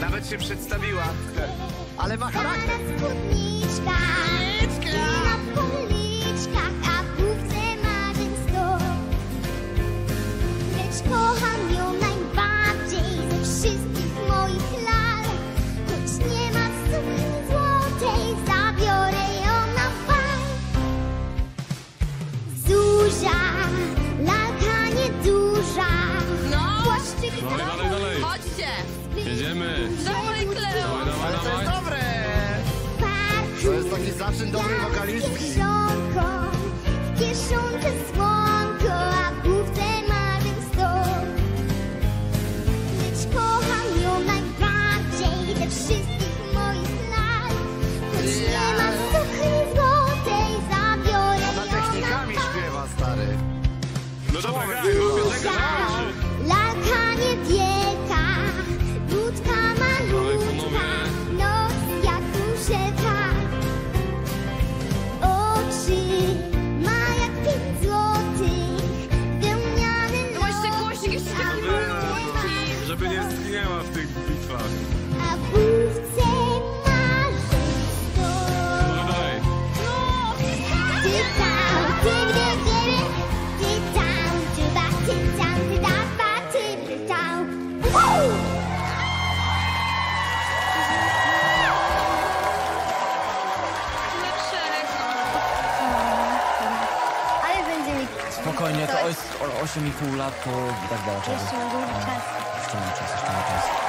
Nawet się przedstawiła. Ale ma charakter. Jedziemy. Dawaj, Kleo! Dawaj, dawaj, Ale to jest dobre. parku. To jest taki zaczyn dobrej wokalistki. Z kieszonką, w kieszonce słonko, a w główce marzeń sto. Lecz kocham ją najbardziej ze wszystkich moich lat. Choć w tych bitwach. a w główce marzeń sto. No? Ale będzie mi Spokojnie, to jest o- 8,5 lat, to i tak dała jeszcze długi czas. Jeszcze ma czas, jeszcze ma czas.